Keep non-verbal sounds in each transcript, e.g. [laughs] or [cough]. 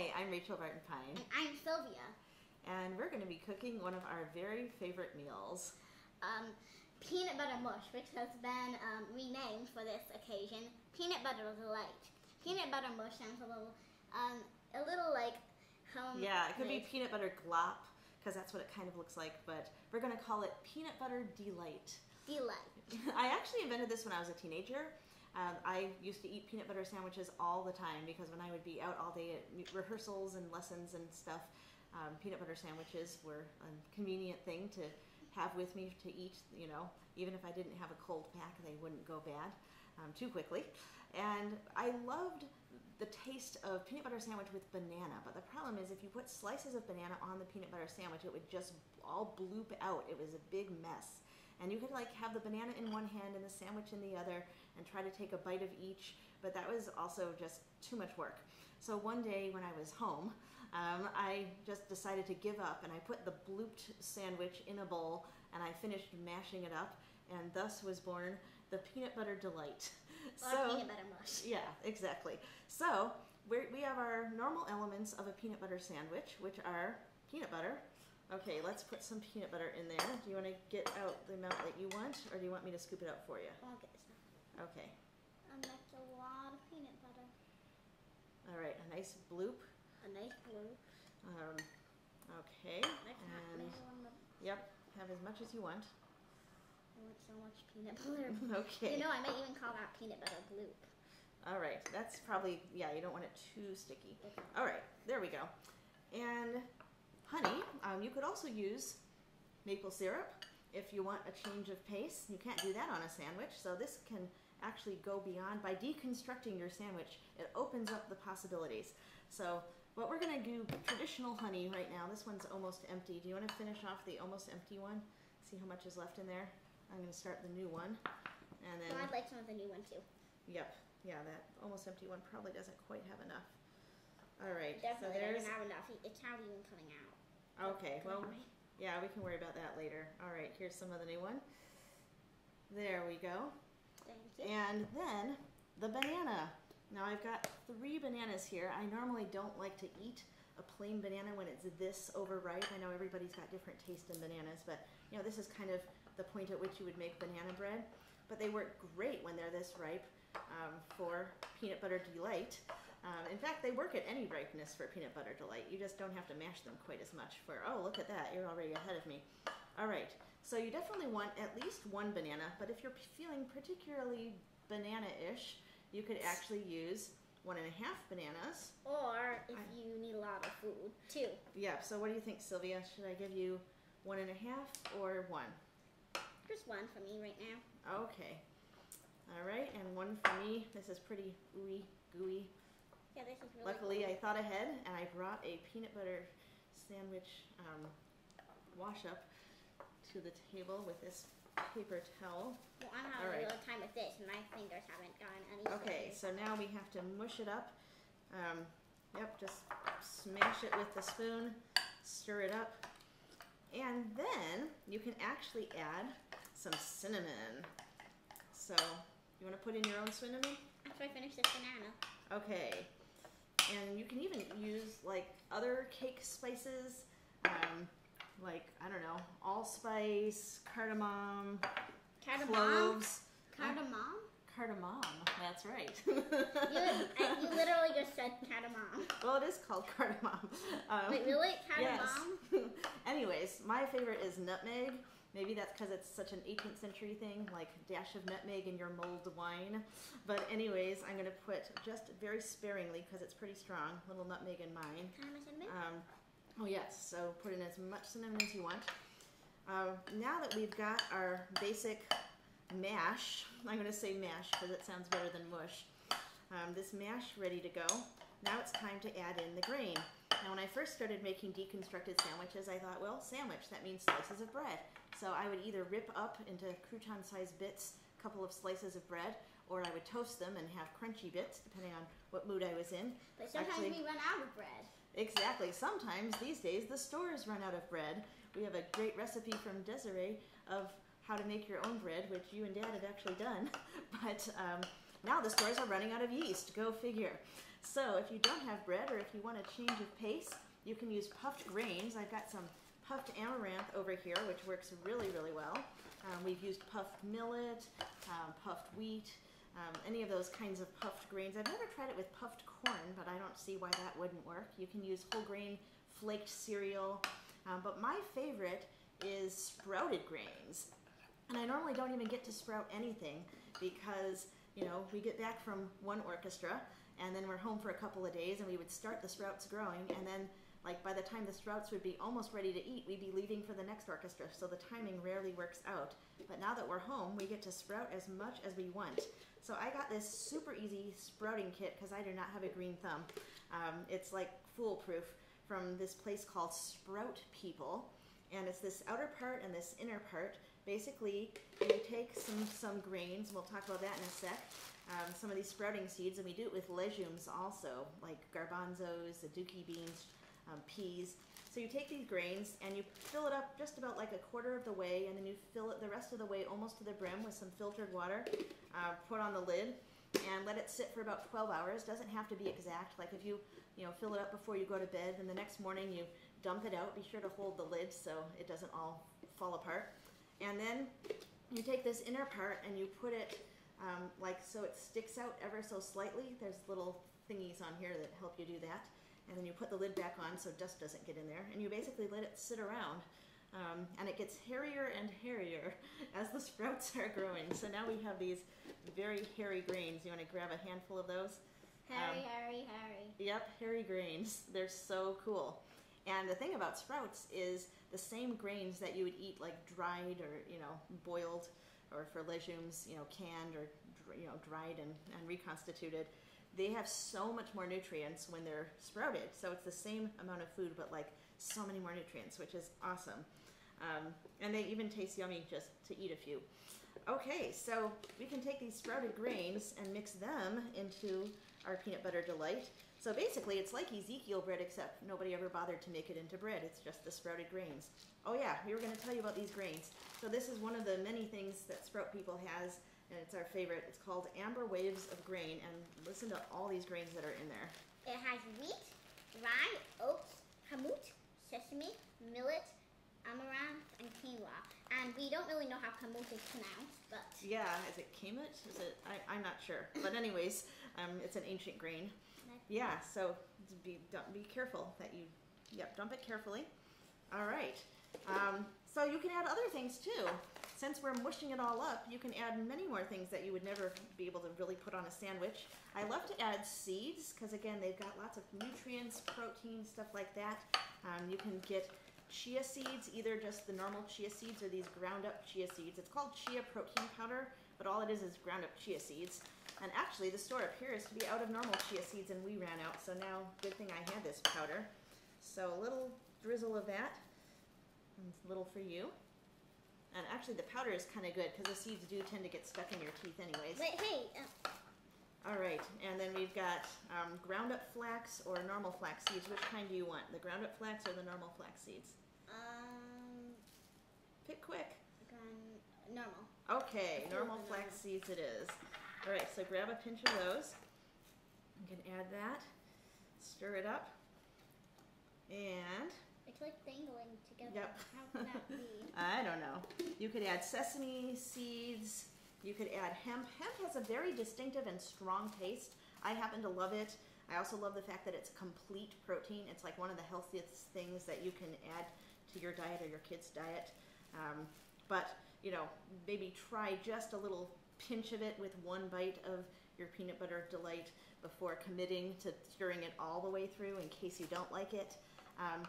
Hi, I'm Rachel Barton Pine. And I'm Sylvia. And we're going to be cooking one of our very favorite meals. Um, peanut butter mush, which has been um, renamed for this occasion. Peanut butter delight. Peanut butter mush sounds a little, um, a little like home. Yeah, it could be peanut butter glop because that's what it kind of looks like. But we're going to call it peanut butter delight. Delight. [laughs] I actually invented this when I was a teenager. Um, I used to eat peanut butter sandwiches all the time because when I would be out all day at rehearsals and lessons and stuff, um, peanut butter sandwiches were a convenient thing to have with me to eat. You know, even if I didn't have a cold pack, they wouldn't go bad um, too quickly. And I loved the taste of peanut butter sandwich with banana. But the problem is, if you put slices of banana on the peanut butter sandwich, it would just all bloop out. It was a big mess. And you could like have the banana in one hand and the sandwich in the other and try to take a bite of each, but that was also just too much work. So one day when I was home, um, I just decided to give up and I put the blooped sandwich in a bowl and I finished mashing it up and thus was born the peanut butter delight. Or so, peanut butter mush. Yeah, exactly. So we have our normal elements of a peanut butter sandwich, which are peanut butter, Okay, let's put some peanut butter in there. Do you want to get out the amount that you want, or do you want me to scoop it out for you? I'll get some. Okay. And that's a lot of peanut butter. All right, a nice bloop. A nice bloop. Um, okay. And, yep, have as much as you want. I want so much peanut butter. [laughs] okay. You know, I might even call that peanut butter bloop. All right, that's probably, yeah, you don't want it too sticky. Okay. All right, there we go. And honey. Um, you could also use maple syrup if you want a change of pace. You can't do that on a sandwich, so this can actually go beyond. By deconstructing your sandwich, it opens up the possibilities. So what we're going to do, traditional honey right now, this one's almost empty. Do you want to finish off the almost empty one? See how much is left in there? I'm going to start the new one. And then, I'd like some of the new one too. Yep. Yeah, that almost empty one probably doesn't quite have enough. All right. Definitely so there's, doesn't have enough. It's not even coming out. Okay, well, yeah, we can worry about that later. All right, here's some of the new one. There we go. Thank you. And then the banana. Now I've got three bananas here. I normally don't like to eat a plain banana when it's this overripe. I know everybody's got different taste in bananas, but you know, this is kind of the point at which you would make banana bread. But they work great when they're this ripe um, for peanut butter delight. Um, in fact, they work at any ripeness for peanut butter delight. You just don't have to mash them quite as much for, oh, look at that, you're already ahead of me. All right, so you definitely want at least one banana, but if you're feeling particularly banana-ish, you could actually use one and a half bananas. Or if I, you need a lot of food, two. Yeah, so what do you think, Sylvia? Should I give you one and a half or one? Just one for me right now. Okay. All right, and one for me. This is pretty ooey gooey. Yeah, this is really Luckily, cool. I thought ahead and I brought a peanut butter sandwich um, wash up to the table with this paper towel. Well, I'm having right. a little time with this, and my fingers haven't gone any. Okay, so now we have to mush it up. Um, yep, just smash it with the spoon, stir it up, and then you can actually add some cinnamon. So, you want to put in your own cinnamon? After I finish this banana. Okay, and you can even use like other cake spices, um, like I don't know, allspice, cardamom, cardamom? cloves. Cardamom. Cardamom, that's right. you, you literally just said cardamom. Well, it is called cardamom. Um, Wait, really? Cardamom? Yes. [laughs] Anyways, my favorite is nutmeg. Maybe that's because it's such an 18th century thing, like dash of nutmeg in your mulled wine. But anyways, I'm going to put just very sparingly, because it's pretty strong, little nutmeg in mine. Um, oh yes, so put in as much cinnamon as you want. Uh, now that we've got our basic mash, I'm going to say mash because it sounds better than mush, um, this mash ready to go, now it's time to add in the grain. Now when I first started making deconstructed sandwiches, I thought, well, sandwich, that means slices of bread. So I would either rip up into crouton-sized bits a couple of slices of bread, or I would toast them and have crunchy bits, depending on what mood I was in. But sometimes Actually, we run out of bread. Exactly. Sometimes, these days, the stores run out of bread. We have a great recipe from Desiree of how to make your own bread, which you and Dad have actually done. [laughs] But um, now the stores are running out of yeast. Go figure. So if you don't have bread or if you want a change of pace, you can use puffed grains. I've got some puffed amaranth over here, which works really, really well. Um, we've used puffed millet, um, puffed wheat, um, any of those kinds of puffed grains. I've never tried it with puffed corn, but I don't see why that wouldn't work. You can use whole grain flaked cereal, um, but my favorite is sprouted grains. And I normally don't even get to sprout anything because, you know, we get back from one orchestra and then we're home for a couple of days and we would start the sprouts growing and then like by the time the sprouts would be almost ready to eat, we'd be leaving for the next orchestra. So the timing rarely works out. But now that we're home, we get to sprout as much as we want. So I got this super easy sprouting kit because I do not have a green thumb. Um, it's like foolproof from this place called Sprout People. And it's this outer part and this inner part. Basically, you take some, some grains, we'll talk about that in a sec, um, some of these sprouting seeds, and we do it with legumes also, like garbanzos, aduki beans, um, peas. So you take these grains and you fill it up just about like a quarter of the way, and then you fill it the rest of the way almost to the brim with some filtered water. Uh, put on the lid and let it sit for about 12 hours. Doesn't have to be exact. Like if you you know fill it up before you go to bed, then the next morning you dump it out. Be sure to hold the lid so it doesn't all fall apart. And then you take this inner part and you put it um, like so it sticks out ever so slightly. There's little thingies on here that help you do that and then you put the lid back on so dust doesn't get in there, and you basically let it sit around. Um, and it gets hairier and hairier [laughs] as the sprouts are growing. So now we have these very hairy grains. You want to grab a handful of those? Harry, um, Harry, Harry. Yep, hairy grains. They're so cool. And the thing about sprouts is the same grains that you would eat like dried or you know boiled, or for legumes you know canned or you know dried and, and reconstituted they have so much more nutrients when they're sprouted. So it's the same amount of food, but like so many more nutrients, which is awesome. Um, and they even taste yummy just to eat a few. Okay, so we can take these sprouted grains and mix them into our peanut butter delight. So basically, it's like Ezekiel bread, except nobody ever bothered to make it into bread. It's just the sprouted grains. Oh yeah, we were going to tell you about these grains. So this is one of the many things that Sprout People has and it's our favorite. It's called Amber Waves of Grain, and listen to all these grains that are in there. It has wheat, rye, oats, kamut, sesame, millet, amaranth, and quinoa. And we don't really know how kamut is pronounced, but... Yeah, is it kamut? Is it? I, I'm not sure. But anyways, um, it's an ancient grain. Yeah, so be, be careful that you, yep, dump it carefully. All right. Um, so you can add other things too since we're mushing it all up, you can add many more things that you would never be able to really put on a sandwich. I love to add seeds because again, they've got lots of nutrients, protein, stuff like that. Um, you can get chia seeds, either just the normal chia seeds or these ground up chia seeds. It's called chia protein powder, but all it is is ground up chia seeds. And actually, the store appears to be out of normal chia seeds and we ran out, so now good thing I had this powder. So a little drizzle of that, a little for you. And actually, the powder is kind of good because the seeds do tend to get stuck in your teeth, anyways. Wait, hey. Uh. All right, and then we've got um, ground up flax or normal flax seeds. Which kind do you want? The ground up flax or the normal flax seeds? Um. Pick quick. normal. Okay, normal flax normal. seeds it is. All right, so grab a pinch of those. You can add that. Stir it up. And it's like dangling together. Yep. How could that be? [laughs] I don't know. You could add sesame seeds. You could add hemp. Hemp has a very distinctive and strong taste. I happen to love it. I also love the fact that it's complete protein. It's like one of the healthiest things that you can add to your diet or your kid's diet. Um, but, you know, maybe try just a little pinch of it with one bite of your peanut butter delight before committing to stirring it all the way through in case you don't like it. Um,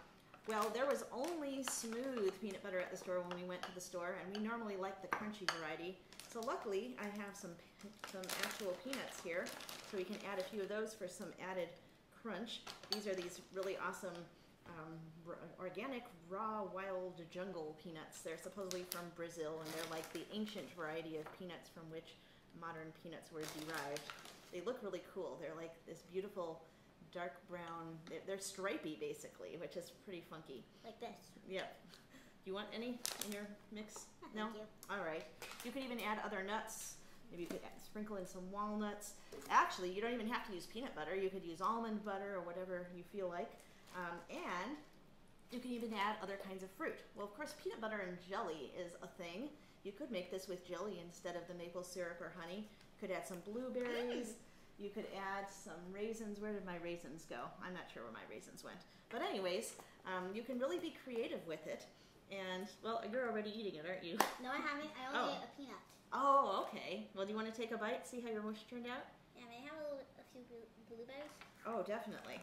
well, there was only smooth peanut butter at the store when we went to the store, and we normally like the crunchy variety. So luckily, I have some some actual peanuts here, so we can add a few of those for some added crunch. These are these really awesome um, organic raw wild jungle peanuts. They're supposedly from Brazil, and they're like the ancient variety of peanuts from which modern peanuts were derived. They look really cool. They're like this beautiful dark brown. They're, they're stripy basically, which is pretty funky. Like this. Yep. Do you want any in your mix? [laughs] no. All right. You could even add other nuts. Maybe you could add- sprinkle in some walnuts. Actually, you don't even have to use peanut butter. You could use almond butter or whatever you feel like. Um, and you can even add other kinds of fruit. Well, of course, peanut butter and jelly is a thing. You could make this with jelly instead of the maple syrup or honey. You could add some blueberries. You could add some raisins. Where did my raisins go? I'm not sure where my raisins went. But anyways, um, you can really be creative with it. And well, you're already eating it, aren't you? No, I haven't. I only Oh. ate a peanut. Oh, okay. Well, do you want to take a bite? See how your mush turned out? Yeah, may I have a, little, a few blueberries? Oh, definitely.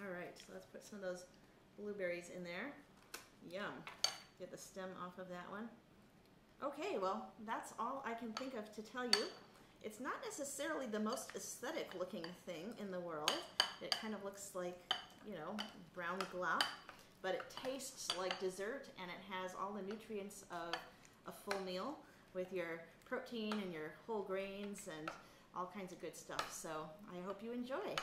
All right, so let's put some of those blueberries in there. Yum. Get the stem off of that one. Okay, well, that's all I can think of to tell you. It's not necessarily the most aesthetic looking thing in the world. It kind of looks like, you know, brown glop, but it tastes like dessert and it has all the nutrients of a full meal with your protein and your whole grains and all kinds of good stuff. So I hope you enjoy.